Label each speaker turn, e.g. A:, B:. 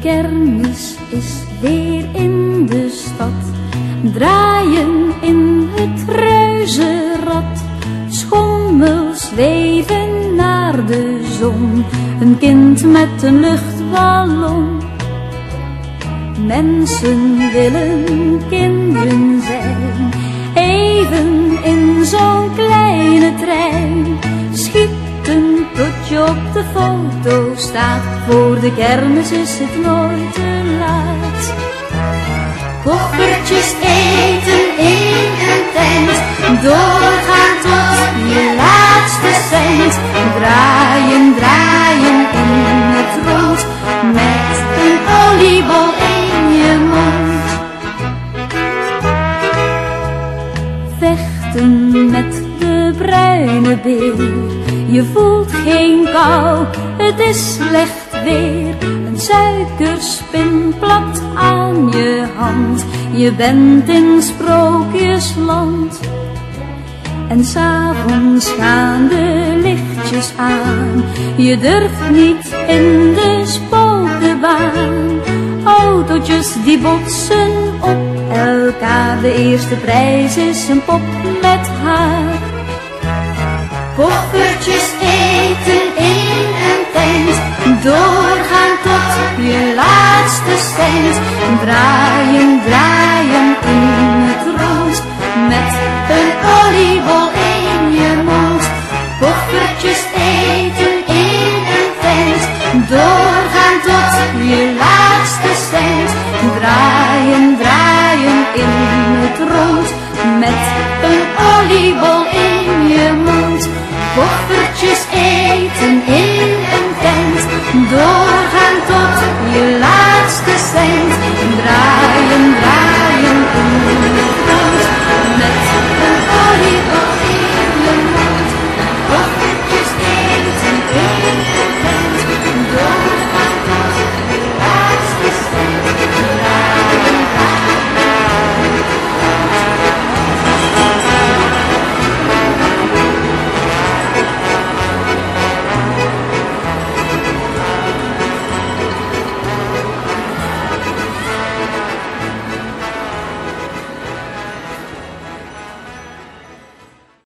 A: Kermis is weer in de stad, draaien in het reuzenrad. Schommels zweven naar de zon, een kind met een luchtballon. Mensen willen kinderen zijn, even in zo'n kleine trein. De foto staat, voor de kermis is het nooit te laat. Koffertjes eten in een tent, doorgaan tot je laatste cent. Draaien, draaien in het rond, met een oliebol in je mond. Vechten met de bruine beer, je voelt geen kou, het is slecht weer. Een suikerspin plakt aan je hand, je bent in sprookjesland. En s'avonds gaan de lichtjes aan, je durft niet in de spokenbaan. Autootjes die botsen op elkaar, de eerste prijs is een pop met doorgaan tot je laatste cent. Draaien, draaien in het rond, met een oliebol in je mond. Koffertjes eten in een tent, doorgaan tot je laatste cent. Draaien, draaien in het rond, met een oliebol in je mond. Koffertjes eten in een tent, door